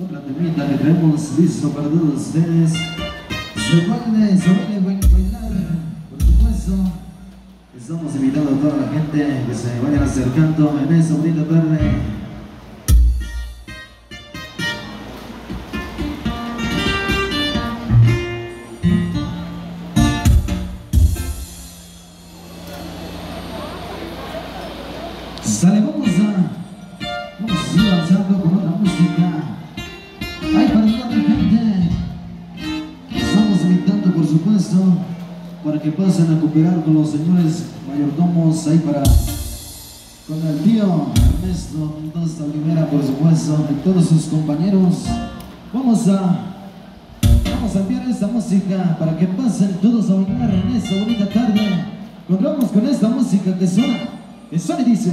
otra temita que tenemos listo para todos ustedes. Se baile, se buen bailar, por supuesto. Estamos invitando a toda la gente que se vayan acercando en esa bonita tarde. Que pasen a cooperar con los señores mayordomos ahí para con el tío Ernesto Mendoza Olivera, por supuesto, y todos sus compañeros. Vamos a vamos a enviar esta música para que pasen todos a bailar en esta bonita tarde. Encontramos con esta música que suena, que suena y dice.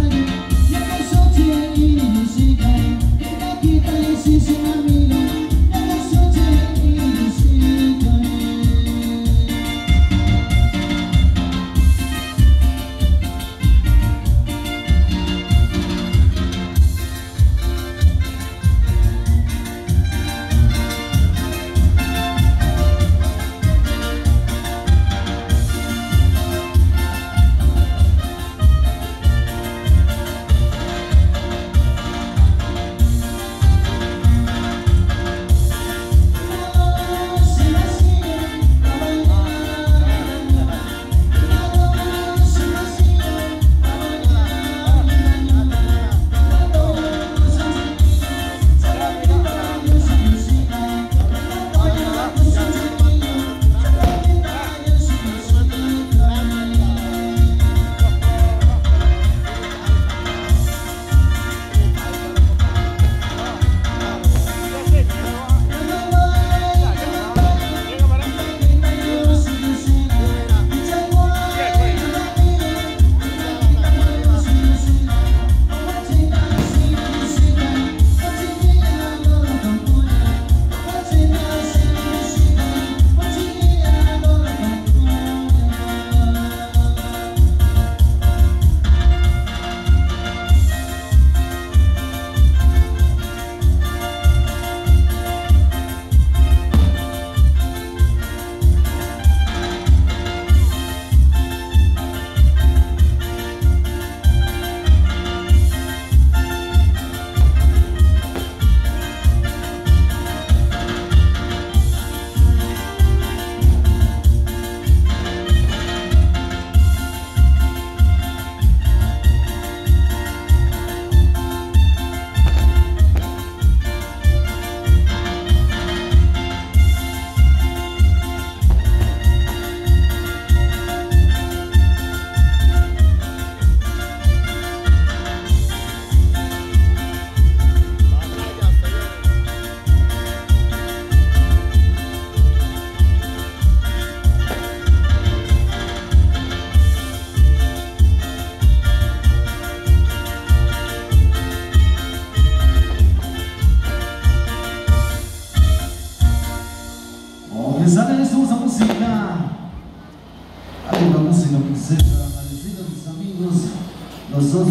los dos.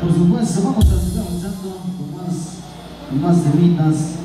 Por supuesto, vamos a seguir avanzando con más, con más temitas.